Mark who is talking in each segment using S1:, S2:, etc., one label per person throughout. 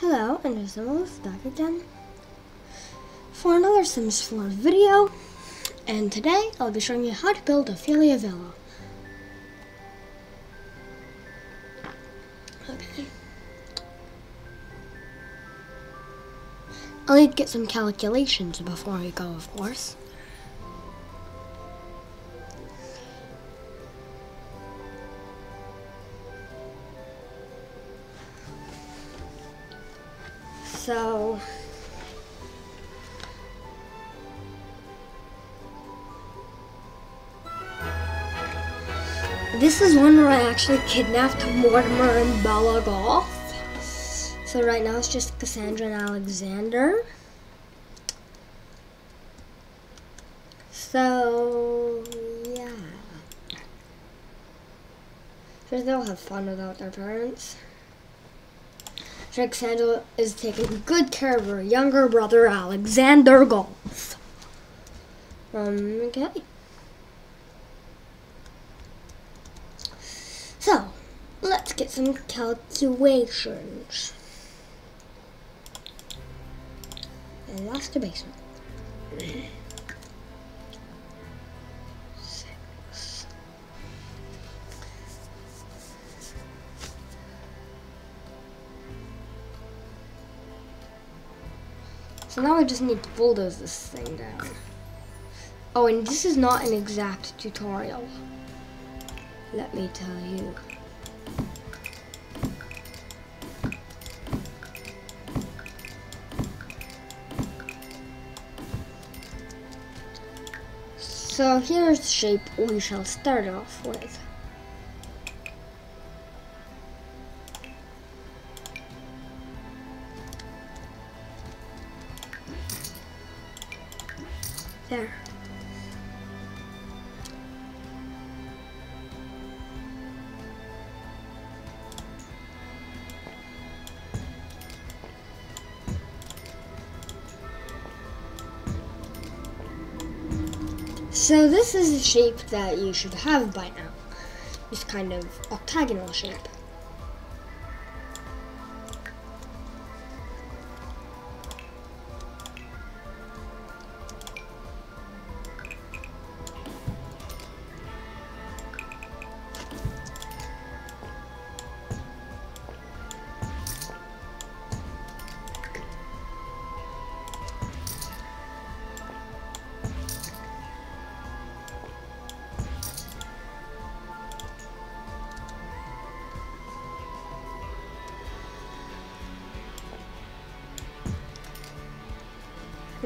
S1: Hello, and it's Emil's back again for another Sims 4 video. And today I'll be showing you how to build Ophelia Villa. Okay. I'll need to get some calculations before we go, of course. So, this is one where I actually kidnapped Mortimer and Bella Goth. So right now it's just Cassandra and Alexander. So, yeah. Sure, they'll have fun without their parents. Alexander is taking good care of her younger brother, Alexander Goth. Um, okay. So, let's get some calculations. The basement. So now I just need to bulldoze this thing down. Oh, and this is not an exact tutorial. Let me tell you. So here's the shape we shall start off with. There. So this is the shape that you should have by now. This kind of octagonal shape.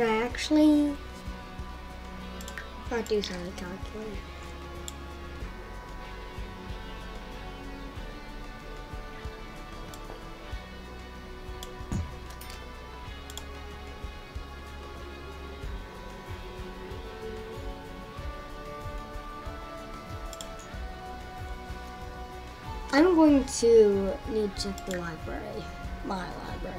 S1: I actually to do something calculating. I'm going to need to the library, my library.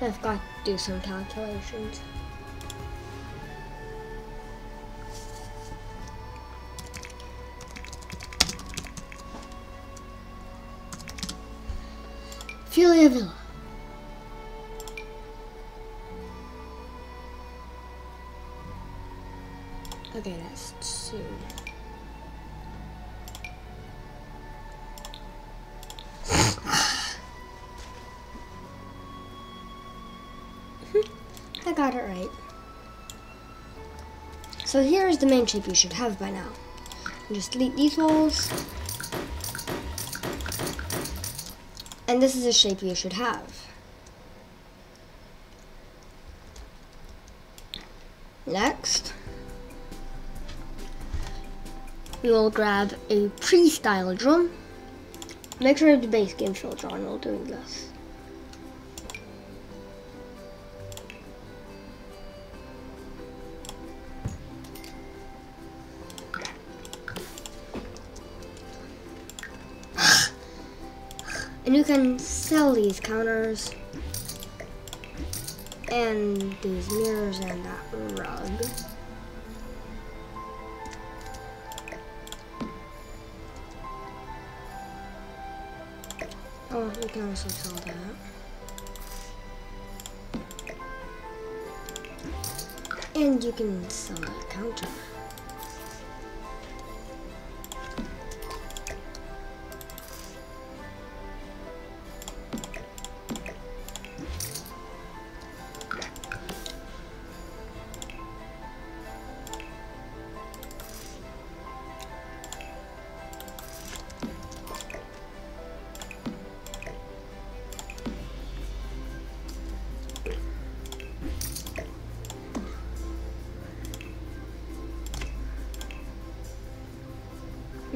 S1: I've got to do some calculations. Ophelia Villa. Okay, that's So here's the main shape you should have by now. Just delete these walls. And this is the shape you should have. Next, we will grab a pre-style drum. Make sure the base game filter on while doing this. And you can sell these counters and these mirrors and that rug. Oh, you can also sell that. And you can sell that counter.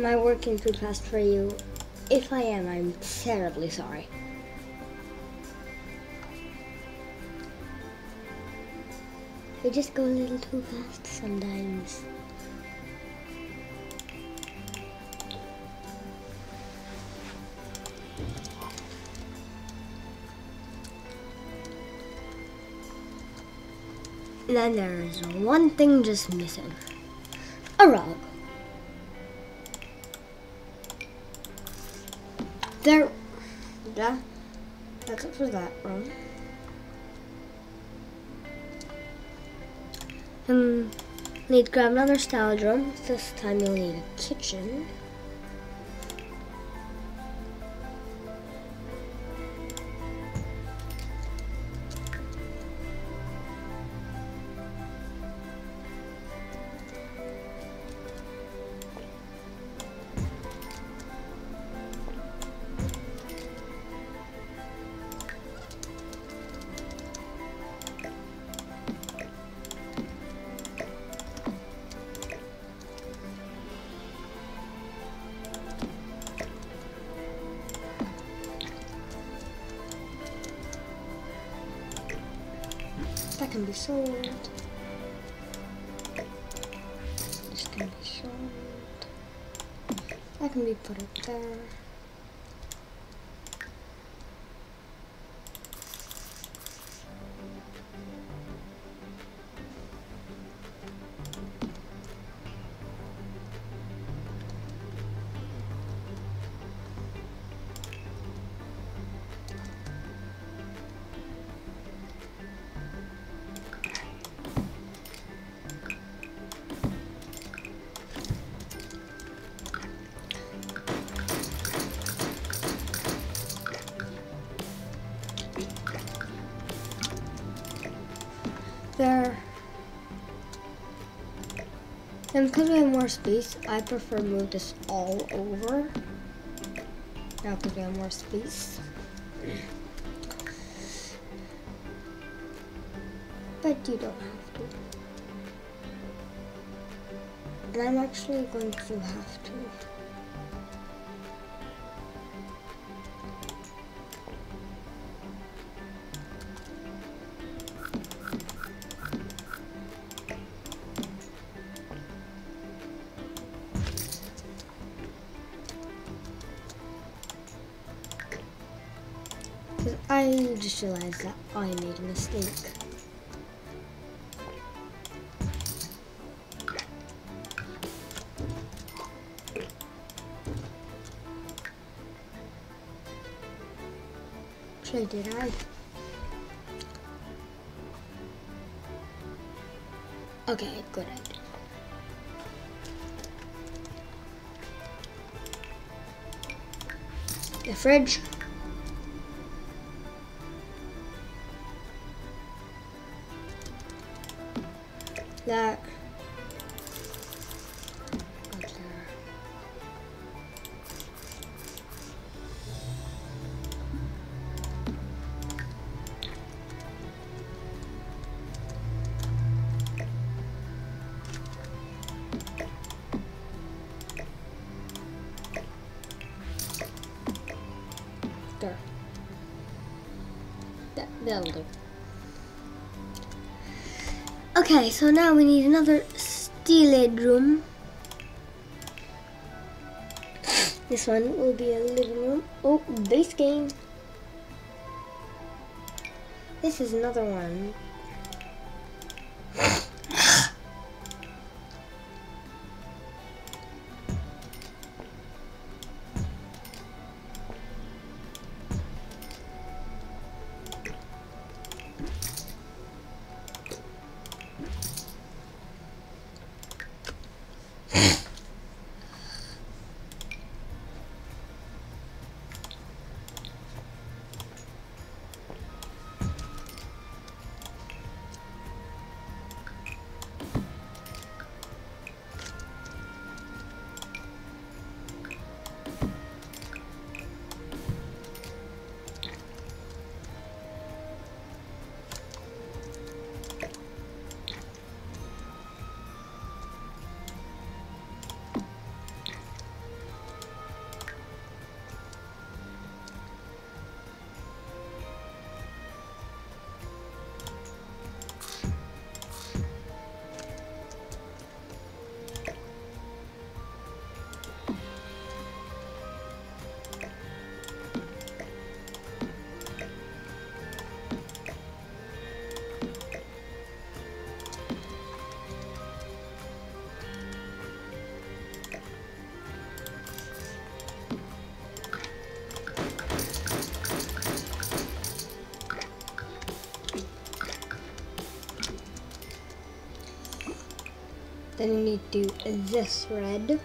S1: Am I working too fast for you? If I am, I'm terribly sorry. We just go a little too fast sometimes. then there's one thing just missing. A rug. There. Yeah. That's it for that room. Um, need to grab another storage room. This time you'll need a kitchen. Can be sold. This can be sold. That can be put up there. There. And because we have more space, I prefer move this all over. Now because we have more space. But you don't have to. And I'm actually going to have to. I just realized that I made a mistake. Actually, did I? Okay, good idea. The fridge. That. So now we need another steeled room. This one will be a living room. Oh, base game. This is another one. Then you need to do this red.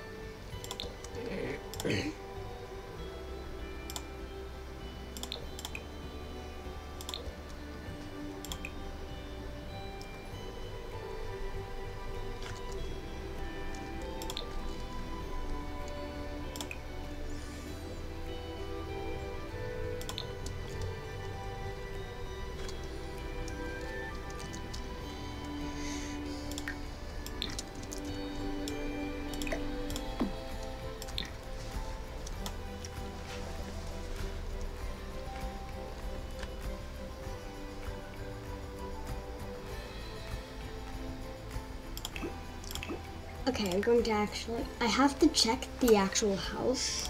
S1: Okay, I'm going to actually. I have to check the actual house.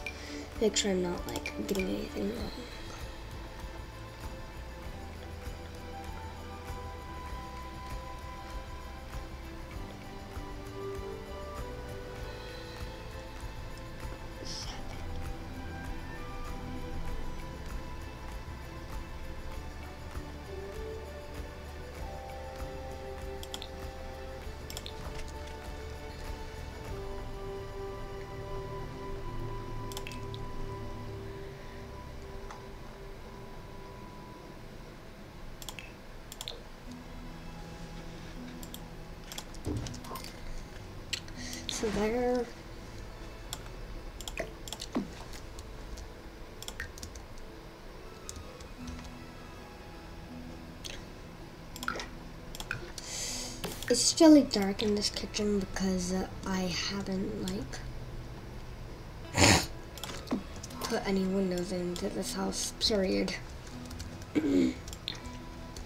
S1: Make sure I'm not like getting anything wrong. There. It's really dark in this kitchen because uh, I haven't like put any windows into this house, period.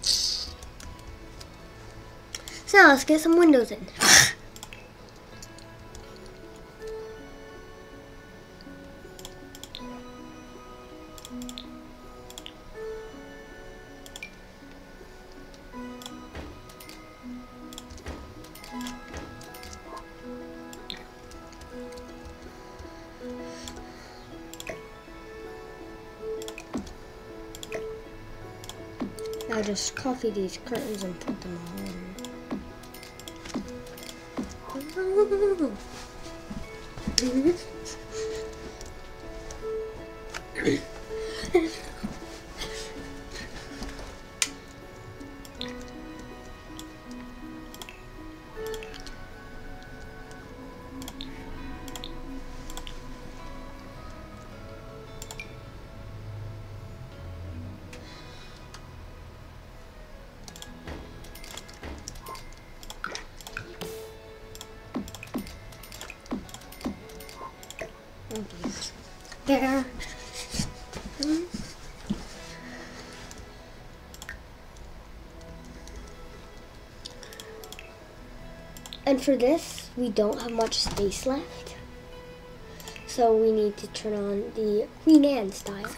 S1: so let's get some windows in. Just copy these curtains and put them all And for this, we don't have much space left. So we need to turn on the Queen Anne style.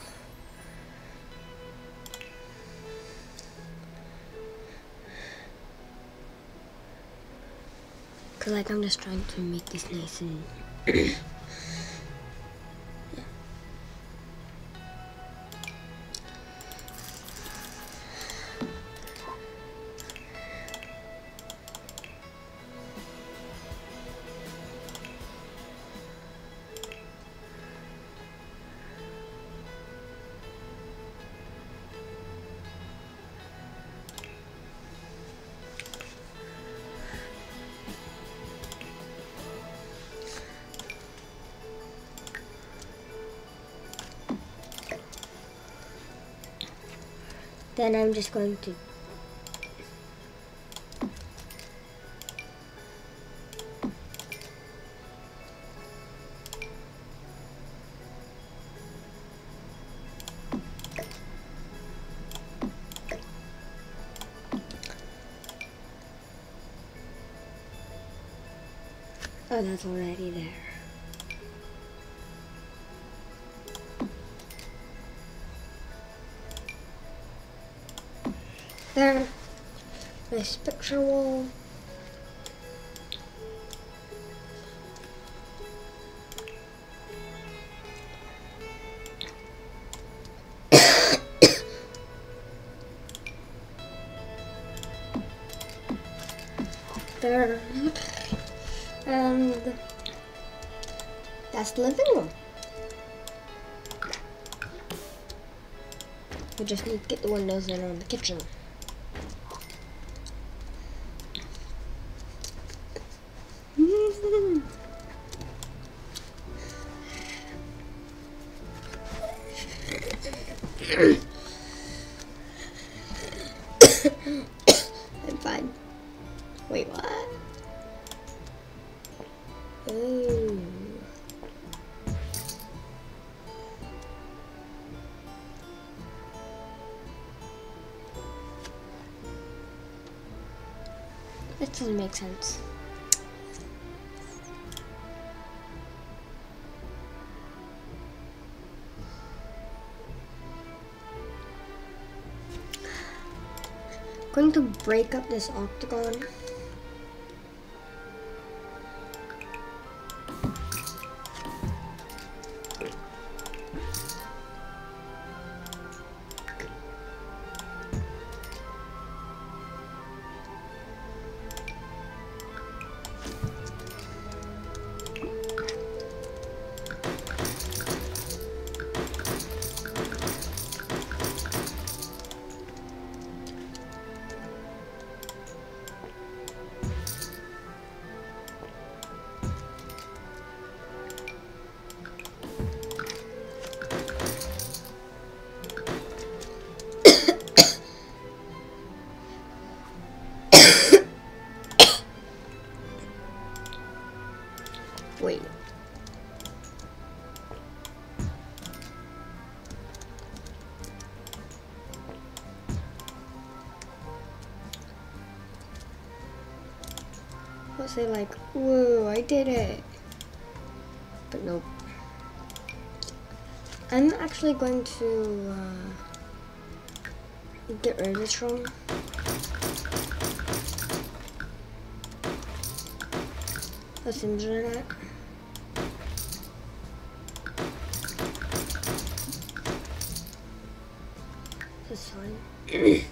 S1: Cause like I'm just trying to make this nice and Then I'm just going to Oh, that's already there. There. Nice picture wall. there. And that's the living room. We just need to get the windows in on the kitchen. Doesn't make sense. going to break up this octagon. Wait. I'll say like, whoa, I did it. But nope. I'm actually going to uh, get rid of this room. That's the internet. That's fine.